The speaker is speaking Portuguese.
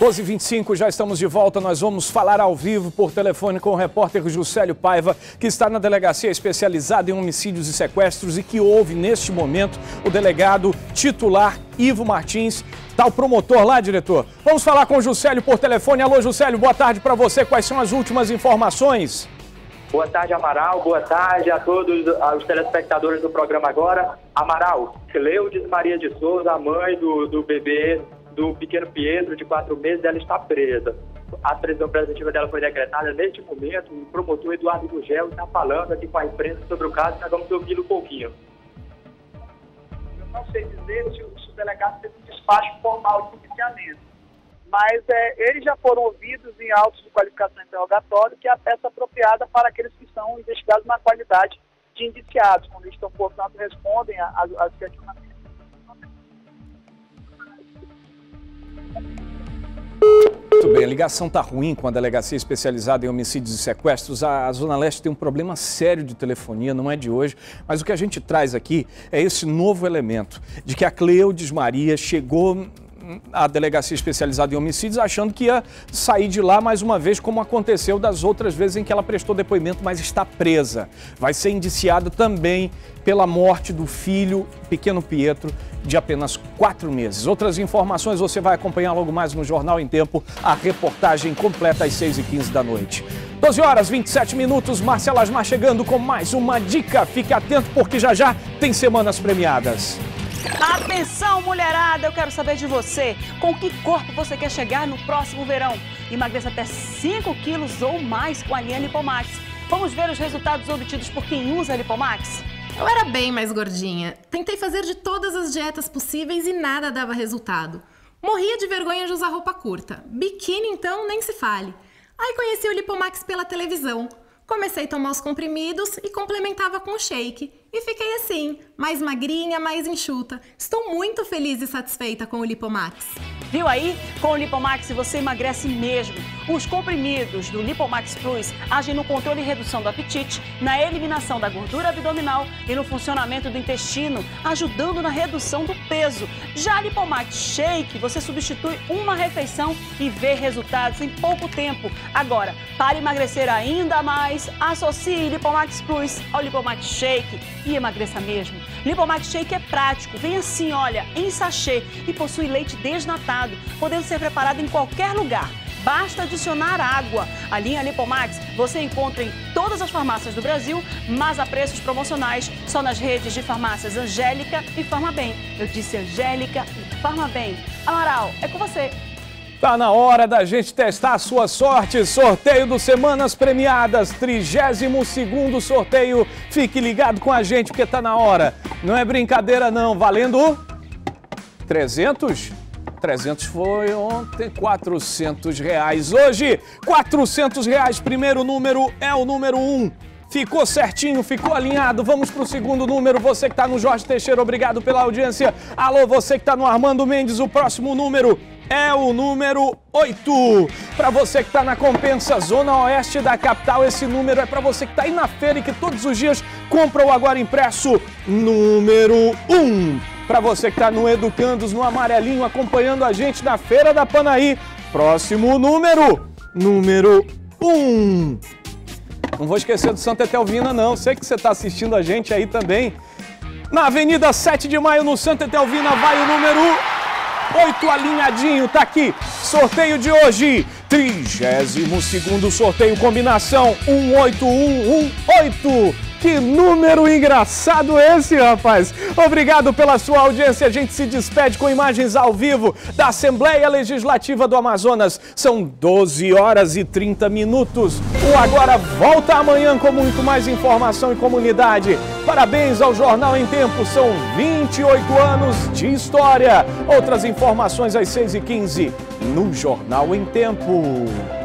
12h25, já estamos de volta. Nós vamos falar ao vivo por telefone com o repórter Juscelio Paiva, que está na delegacia especializada em homicídios e sequestros e que ouve neste momento o delegado titular Ivo Martins. O promotor lá, diretor. Vamos falar com o Juscelio por telefone. Alô, Juscelio, boa tarde para você. Quais são as últimas informações? Boa tarde, Amaral. Boa tarde a todos os telespectadores do programa agora. Amaral, Cleudes Maria de Souza, a mãe do, do bebê do pequeno Pietro, de quatro meses, ela está presa. A prisão preventiva dela foi decretada neste momento. O promotor Eduardo Gugel está falando aqui com a imprensa sobre o caso. Nós vamos ouvir um pouquinho. Eu não sei dizer se o, se o delegado teve um despacho formal de policiamento mas é, eles já foram ouvidos em autos de qualificação interrogatório, que é a peça apropriada para aqueles que são investigados na qualidade de indiciados, quando estão, portanto, respondem às questionamentos Muito bem, a ligação está ruim com a delegacia especializada em homicídios e sequestros. A, Zona Leste tem um problema sério de telefonia, não é de hoje, mas o que a gente traz aqui é esse novo elemento de que a Cleudes Maria chegou à delegacia especializada em homicídios achando que ia sair de lá mais uma vez, como aconteceu das outras vezes em que ela prestou depoimento, mas está presa. Vai ser indiciada também pela morte do filho, pequeno Pietro, de apenas quatro meses. Outras informações você vai acompanhar logo mais no Jornal em Tempo, a reportagem completa às 6h15 da noite. 12 horas 27 minutos, Marcela Lasmar chegando com mais uma dica. Fique atento porque já já tem semanas premiadas. Atenção, mulherada, eu quero saber de você. Com que corpo você quer chegar no próximo verão? Emagreça até 5 quilos ou mais com a linha Lipomax. Vamos ver os resultados obtidos por quem usa a Lipomax? Eu era bem mais gordinha. Tentei fazer de todas as dietas possíveis e nada dava resultado. Morria de vergonha de usar roupa curta. Biquíni, então, nem se fale. Aí conheci o Lipomax pela televisão. Comecei a tomar os comprimidos e complementava com o shake. E fiquei assim, mais magrinha, mais enxuta. Estou muito feliz e satisfeita com o Lipomax. Viu aí? Com o Lipomax você emagrece mesmo. Os comprimidos do Lipomax Plus agem no controle e redução do apetite, na eliminação da gordura abdominal e no funcionamento do intestino, ajudando na redução do peso. Já Lipomax Shake, você substitui uma refeição e vê resultados em pouco tempo. Agora, para emagrecer ainda mais, associe Lipomax Plus ao Lipomax Shake e emagreça mesmo. Lipomax Shake é prático, vem assim, olha, em sachê e possui leite desnatado, podendo ser preparado em qualquer lugar. Basta adicionar água. A linha Lipomax você encontra em todas as farmácias do Brasil, mas a preços promocionais só nas redes de farmácias Angélica e Farmabem. Eu disse Angélica e Farmabem. Amaral, é com você. Tá na hora da gente testar a sua sorte. Sorteio do Semanas Premiadas, 32 sorteio. Fique ligado com a gente porque tá na hora. Não é brincadeira não, valendo 300? 300 foi ontem, 400 reais. Hoje, 400 reais. Primeiro número é o número 1. Ficou certinho, ficou alinhado. Vamos para o segundo número. Você que está no Jorge Teixeira, obrigado pela audiência. Alô, você que está no Armando Mendes, o próximo número é o número 8. Para você que está na Compensa, Zona Oeste da capital, esse número é para você que está aí na feira e que todos os dias compra o Agora Impresso, número 1. Para você que está no Educandos, no Amarelinho, acompanhando a gente na Feira da Panaí, próximo número, número 1. Não vou esquecer do Santa Etelvina, não. Sei que você está assistindo a gente aí também. Na Avenida 7 de Maio, no Santa Etelvina, vai o número 8 alinhadinho, tá aqui. Sorteio de hoje, 32 sorteio combinação 18118. Que número engraçado esse, rapaz! Obrigado pela sua audiência. A gente se despede com imagens ao vivo da Assembleia Legislativa do Amazonas. São 12 horas e 30 minutos. O Agora volta amanhã com muito mais informação e comunidade. Parabéns ao Jornal em Tempo. São 28 anos de história. Outras informações às 6h15 no Jornal em Tempo.